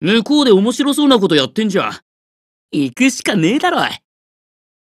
向こうで面白そうなことやってんじゃん。行くしかねえだろ。